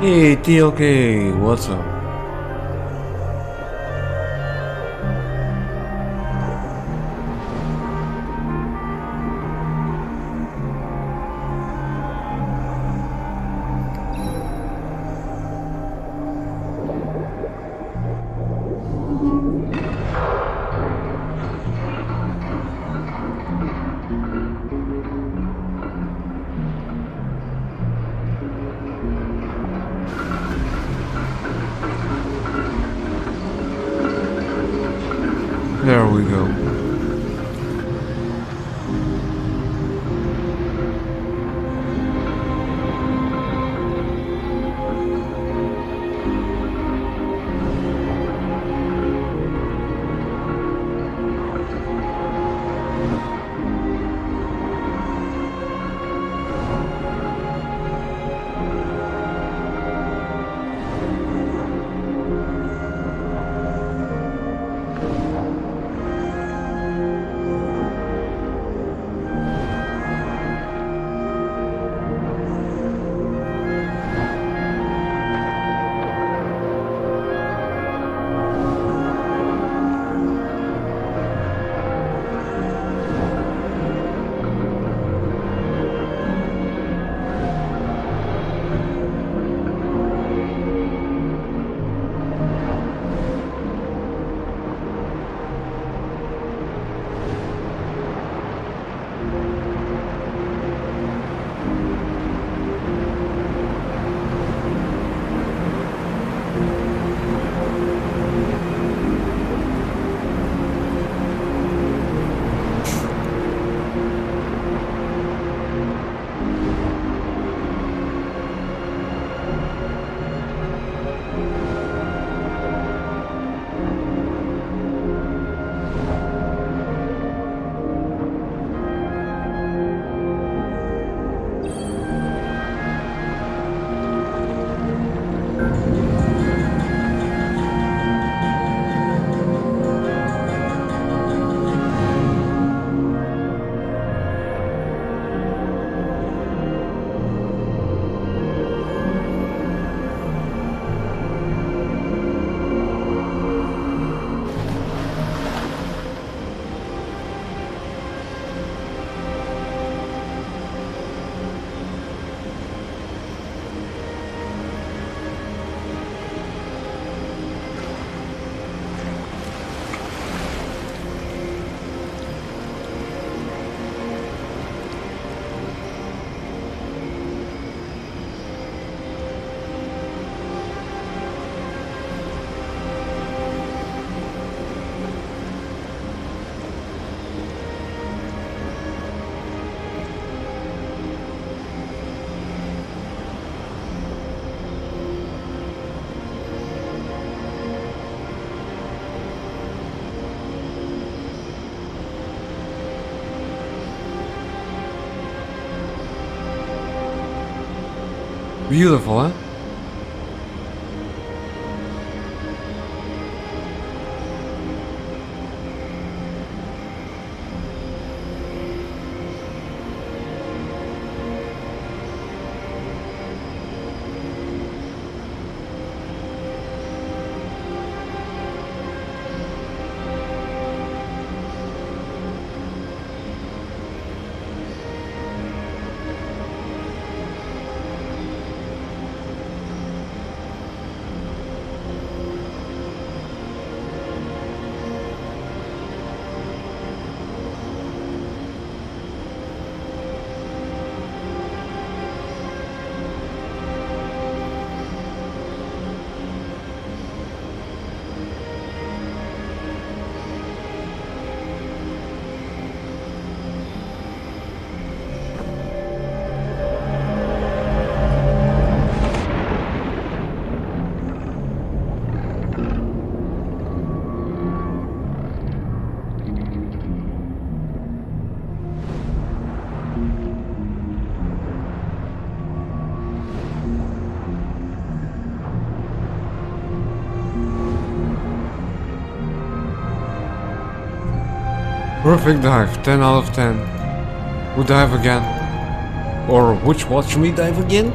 Hey, TLK, what's up? Beautiful, huh? Perfect dive, 10 out of 10. Would dive again. Or which watch me dive again?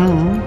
Mm-hmm.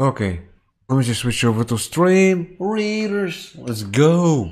Okay, let me just switch over to Stream Raiders. Let's go.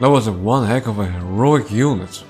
That was one heck of a heroic unit.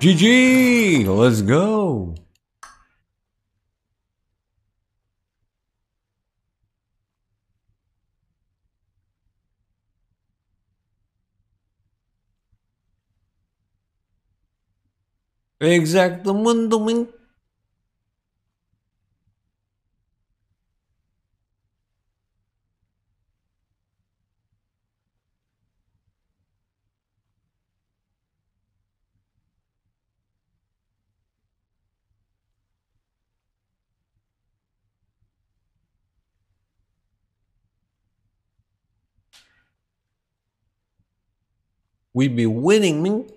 GG! Let's go! Exactamente. We be winning,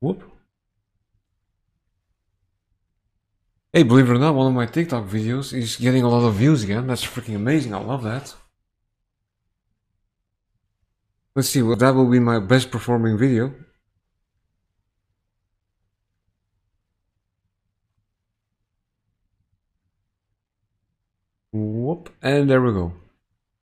Whoop. Hey, believe it or not, one of my TikTok videos is getting a lot of views again. That's freaking amazing. I love that. Let's see, well, that will be my best performing video. Whoop, and there we go.